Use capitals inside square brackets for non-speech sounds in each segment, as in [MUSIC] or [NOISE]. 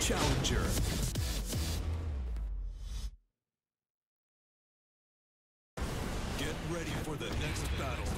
challenger. Get ready for the next battle.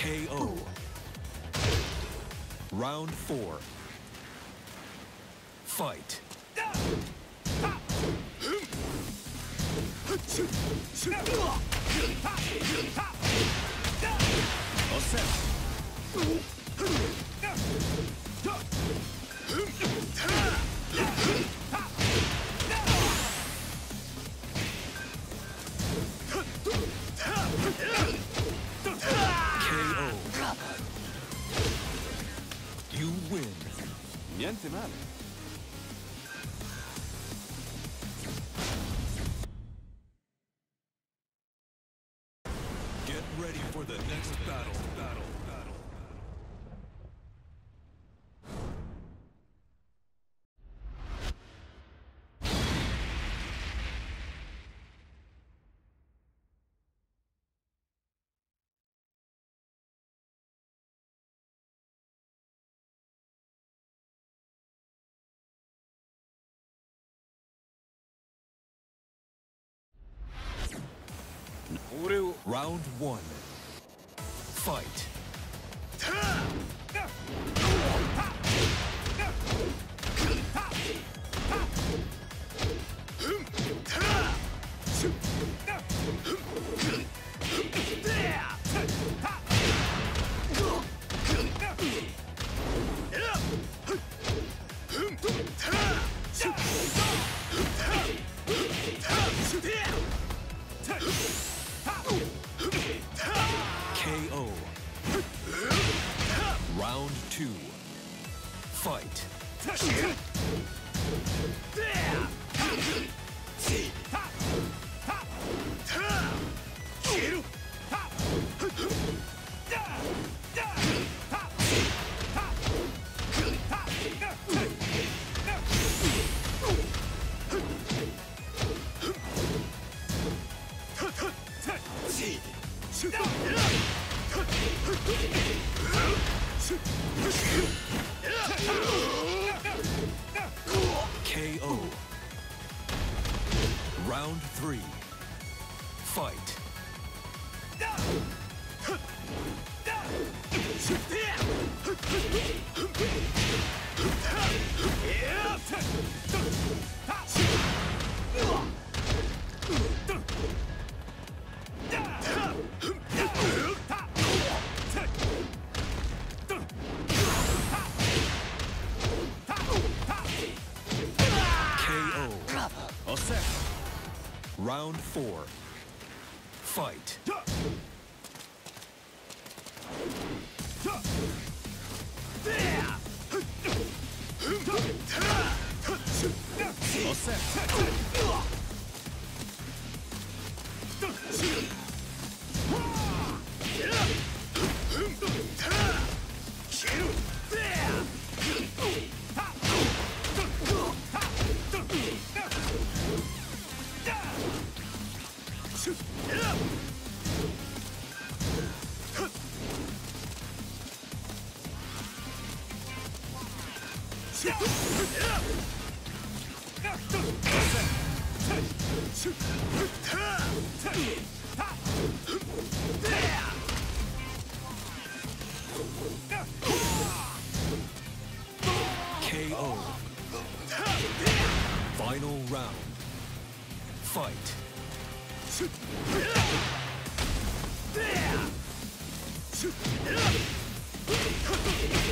KO. Round four. Round one. Fight. Round four. Fight. Final round. Fight. [LAUGHS]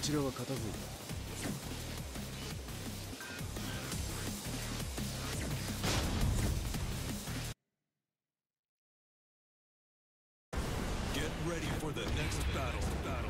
こちらは片付いた battle. battle.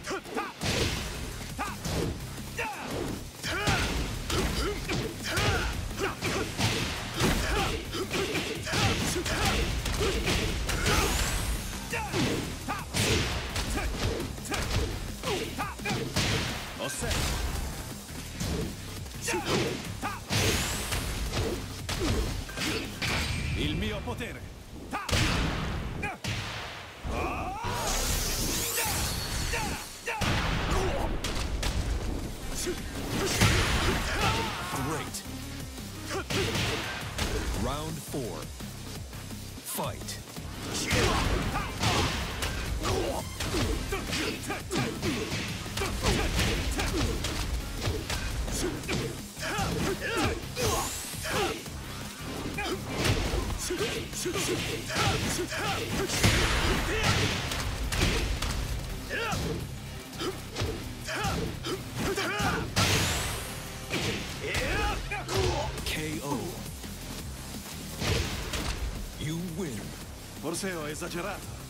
potere. Ta! museo è esagerato.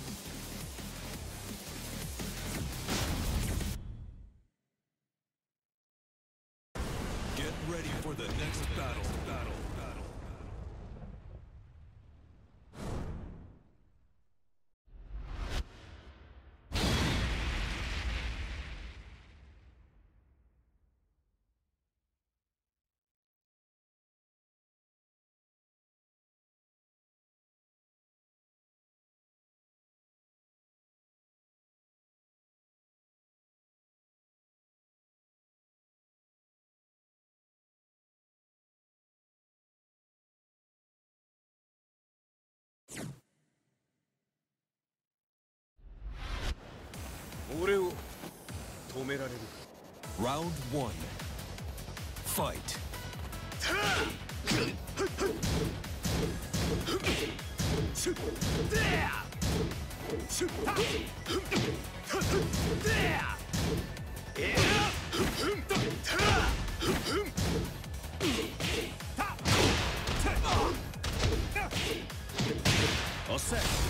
止められる Round one. Fight. Osset. KO.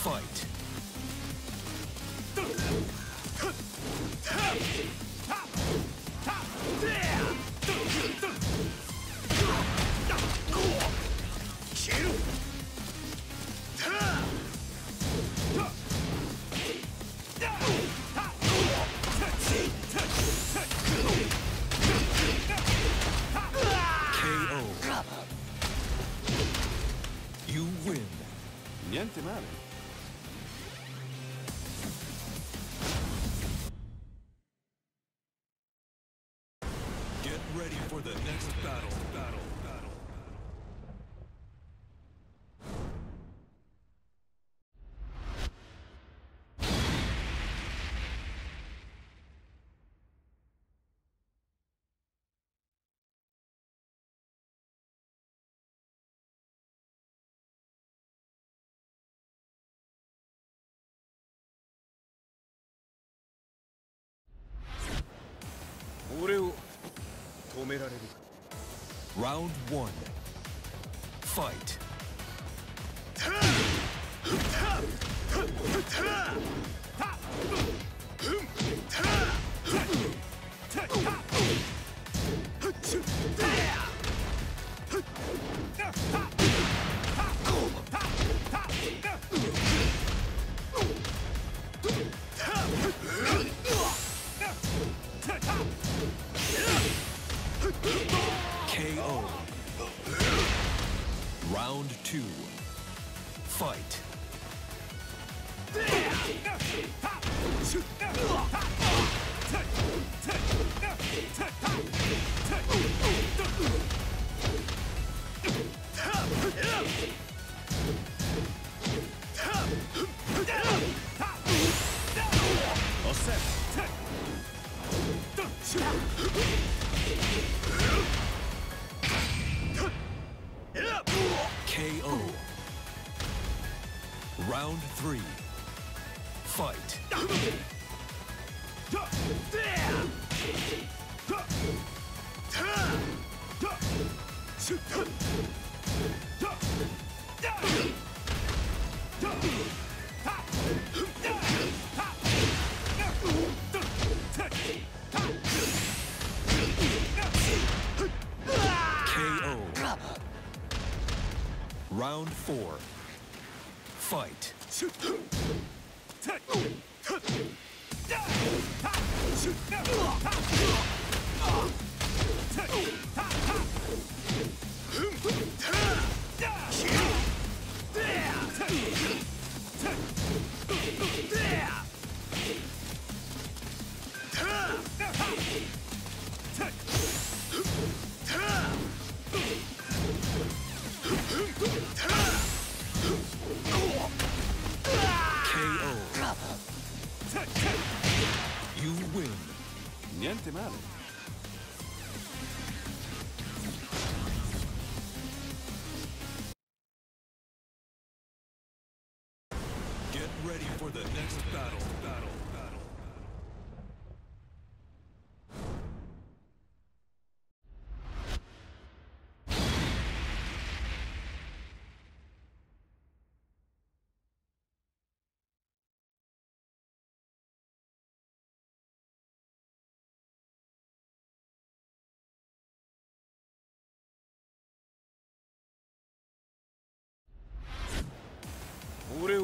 Fight. 俺を止められるか Round one. Fight. round four. Fight.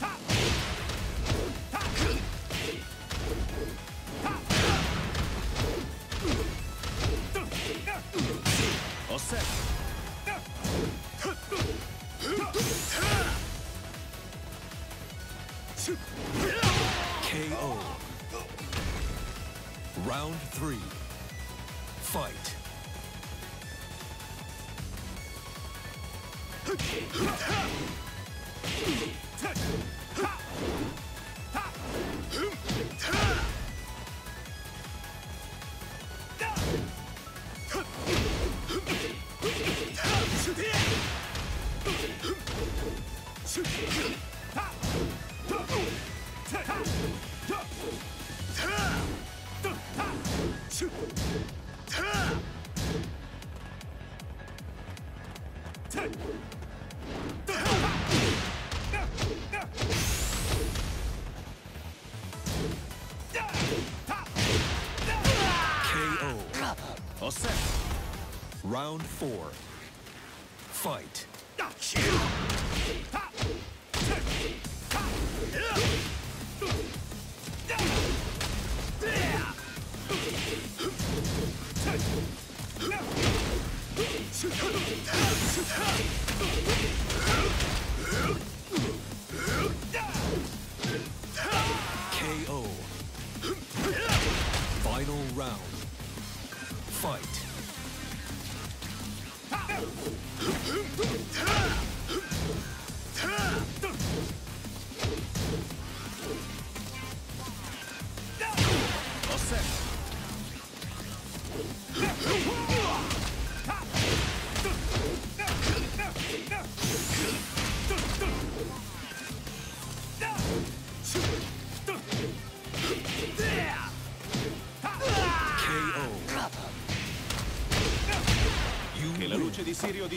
Ha! Ha! Set. Round four. Fight. [LAUGHS] Fight.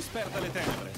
Disperda le tenebre.